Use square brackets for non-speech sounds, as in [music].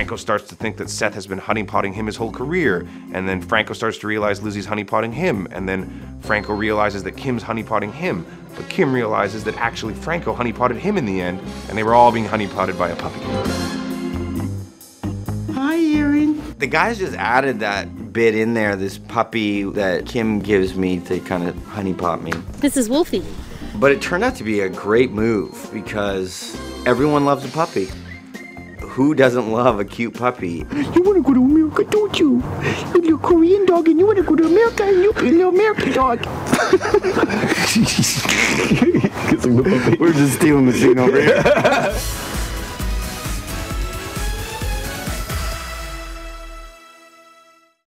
Franco starts to think that Seth has been honeypotting him his whole career. And then Franco starts to realize Lizzy's honeypotting him. And then Franco realizes that Kim's honeypotting him. But Kim realizes that actually Franco honeypotted him in the end, and they were all being honeypotted by a puppy. Hi, Aaron. The guys just added that bit in there, this puppy that Kim gives me to kind of honeypot me. This is Wolfie. But it turned out to be a great move because everyone loves a puppy. Who doesn't love a cute puppy? You want to go to America, don't you? You're a little Korean dog and you want to go to America and you're a little American dog. [laughs] We're just stealing the scene over here.